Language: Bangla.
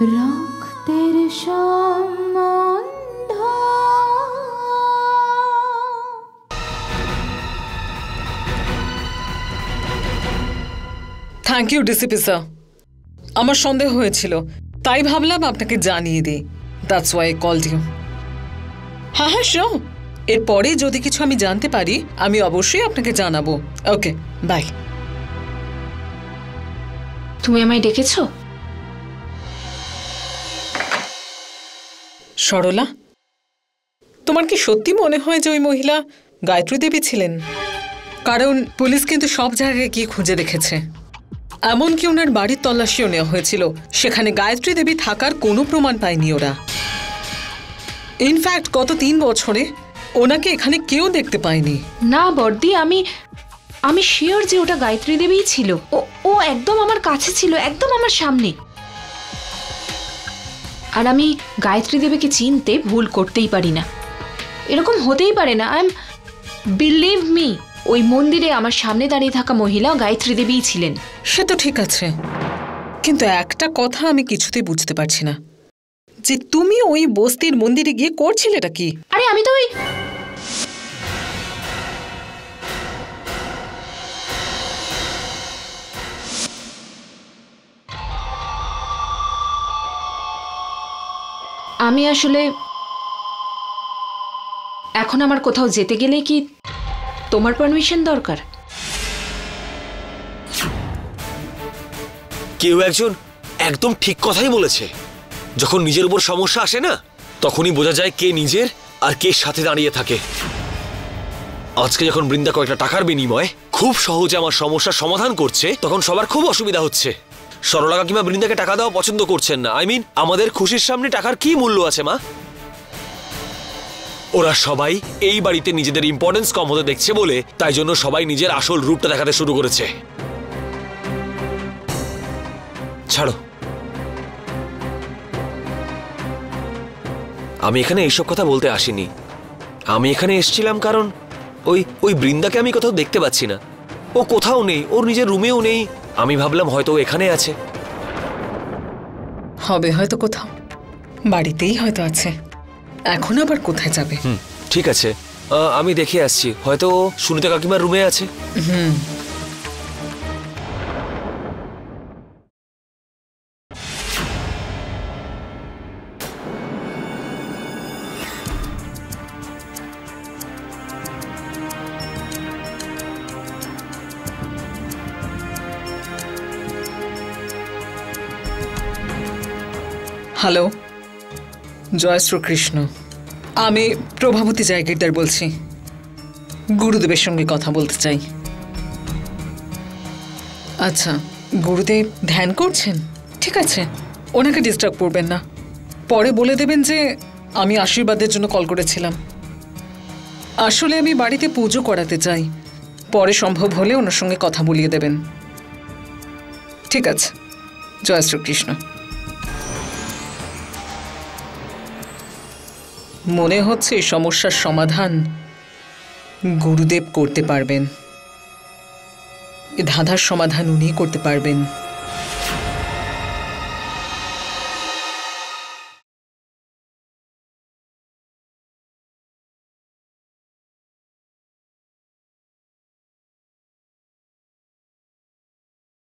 রক্তের সম্বন্ধ। থ্যাংক ইউ ডিসিপি স্যার আমার সন্দেহ হয়েছিল। তাই ভাবলাম আপনাকে জানিয়ে দিই। দ্যাটস ওয়াই কল ইউ হ্যাঁ হ্যাঁ শো এরপরে যদি কিছু আমি জানতে পারি আমি অবশ্যই আপনাকে জানাব। ওকে বাই তুমি আমায় ডেকেছো? সরলা। তোমার কি সত্যি মনে হয় যে ওই মহিলা গায়ত্রী দেবী ছিলেন? কারণ পুলিশ কিন্তু সব জায়গায় গিয়ে খুঁজে দেখেছে। এমনকি ওনার বাড়ির তল্লাশিও নেওয়া হয়েছিল। সেখানে গায়ত্রী দেবী থাকার কোনো প্রমাণ পায়নি ওরা। ইনফ্যাক্ট গত তিন বছরে ওনাকে এখানে কেউ দেখতে পায়নি। না, বর্দি, আমি আমি শিওর যে ওটা গায়ত্রী দেবীই ছিল। ও একদম আমার কাছে ছিল, একদম আমার সামনে। আর আমি গায়ত্রী দেবীকে চিনতে ভুল করতেই পারি না। এরকম হতেই পারে না। আই এম বিলিভ মি ওই মন্দিরে আমার সামনে দাঁড়িয়ে থাকা মহিলা গায়ত্রী দেবীই ছিলেন। সে তো ঠিক আছে। কিন্তু একটা কথা আমি কিছুতেই বুঝতে পারছি না। যে তুমি ওই বস্তির মন্দিরে গিয়ে করছিলে করছিলেটা কি? আরে আমি তো ওই আমি আসলে এখন আমার কোথাও যেতে গেলে কি তোমার পারমিশন দরকার? কেউ একজন একদম ঠিক কথাই বলেছে। যখন নিজের উপর সমস্যা আসে না, তখনই বোঝা যায় কে নিজের আর কে সাথে দাঁড়িয়ে থাকে। আজকে যখন বৃন্দা কয়েকটা টাকার বিনিময়ে খুব সহজে আমার সমস্যার সমাধান করছে, তখন সবার খুব অসুবিধা হচ্ছে। সরলা কিংবা বৃন্দাকে টাকা দেওয়া পছন্দ করছেন না। আই মিন আমাদের খুশির সামনে টাকার কি মূল্য আছে, মা? ওরা সবাই এই বাড়িতে নিজেদের ইম্পর্টেন্স কম হতে দেখছে বলে তাই জন্য সবাই নিজের আসল রূপটা দেখাতে শুরু করেছে। ছাড়ো। আমি এখানে এইসব কথা বলতে আসিনি। আমি এখানে এসেছিলাম কারণ ওই ওই বৃন্দাকে আমি কোথাও দেখতে পাচ্ছি না। ও কোথাও নেই, ওর নিজের রুমেও নেই। আমি ভাবলাম হয়তো এখানে আছে। হবে হয়তো কোথাও। বাড়িতেই হয়তো আছে। এখন আবার কোথায় যাবে? হুম ঠিক আছে। আমি দেখে আসছি। হয়তো সুনিতা কাকিমার রুমে আছে। হ্যালো। জয় শ্রীকৃষ্ণ। আমি প্রভাবতী জায়গিরদার বলছি। গুরুদেবের সঙ্গে কথা বলতে চাই। আচ্ছা গুরুদেব ধ্যান করছেন? ঠিক আছে, ওনাকে ডিস্টার্ব করবেন না। পরে বলে দেবেন যে, আমি আশীর্বাদের জন্য কল করেছিলাম। আসলে আমি বাড়িতে পুজো করাতে চাই। পরে সম্ভব হলে ওনার সঙ্গে কথা বলিয়ে দেবেন। ঠিক আছে, জয় শ্রীকৃষ্ণ। মনে হচ্ছে সমস্যার সমাধান গুরুদেব করতে পারবেন। ধাঁধার সমাধান উনি করতে পারবেন।